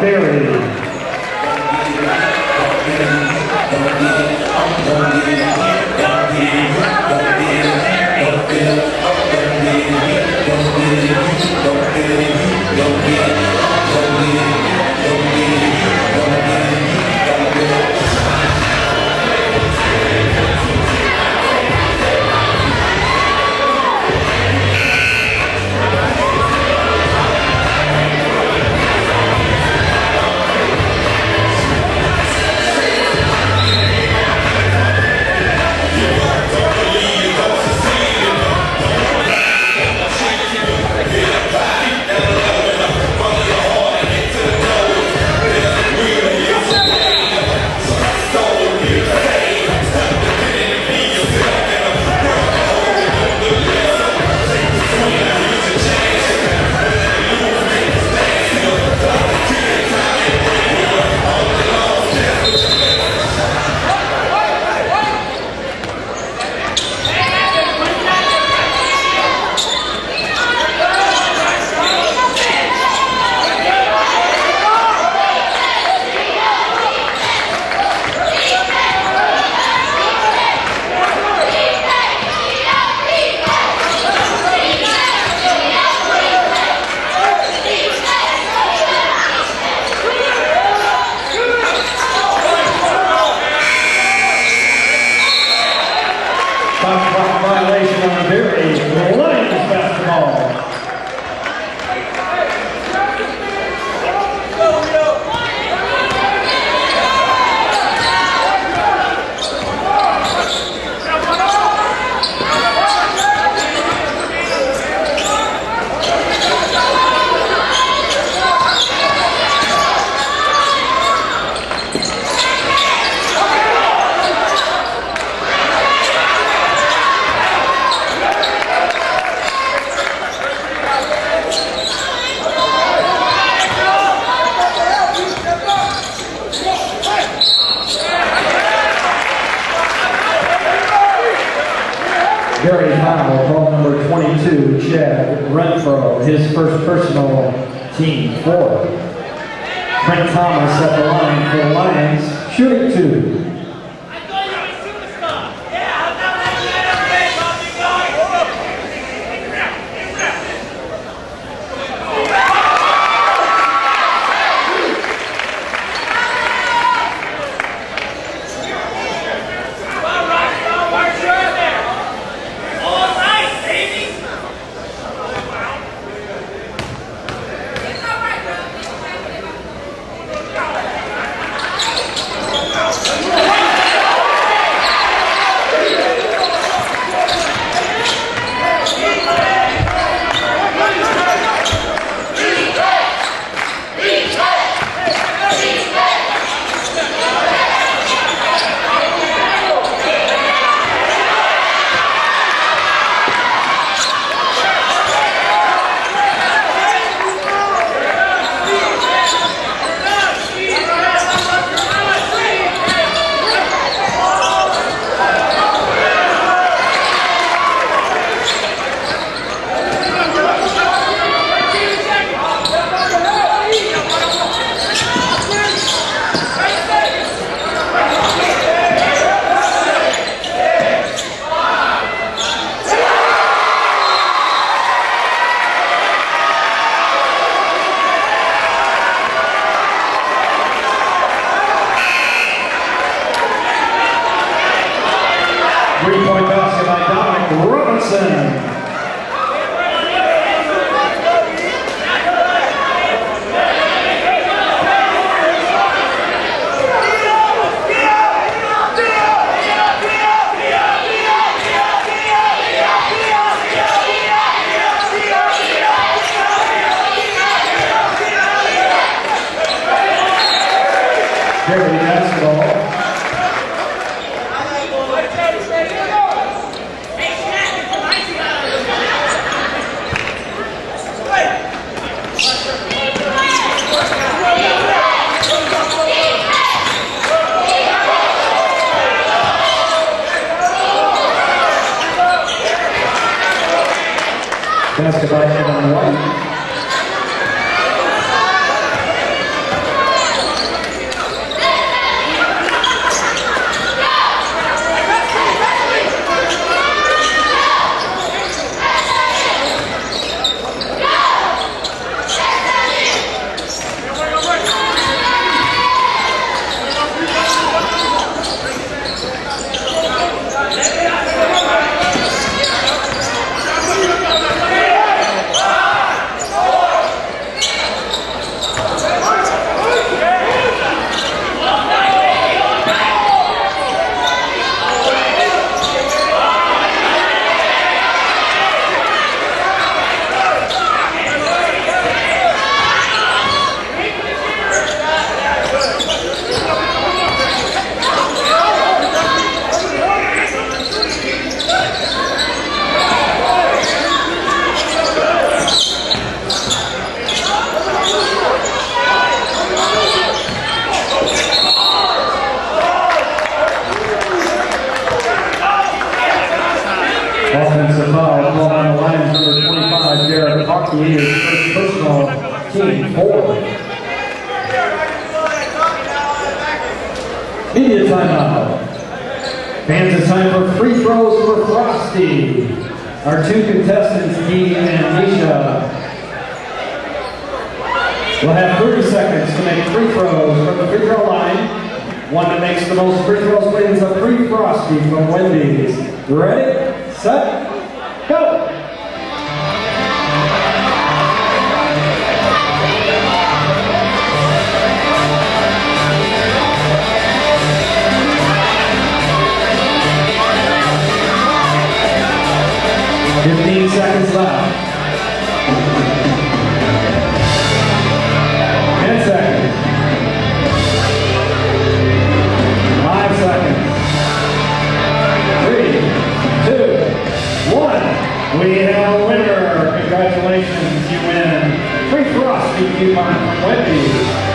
Barry. Gary Powell, ball number 22, Chad Renfro, his first personal team four. Trent Thomas at the line for the Lions, shooting two. Dominic Media timeout. Fans, it's time for free throws for Frosty. Our two contestants, Dee and Nisha, will have 30 seconds to make free throws from the free throw line. One that makes the most free throws wins a free Frosty from Wendy's. Ready, set, 15 seconds left. 10 seconds. 5 seconds. 3, 2, 1. We have a winner. Congratulations, you win. Free Frosty Coupon from Wendy's.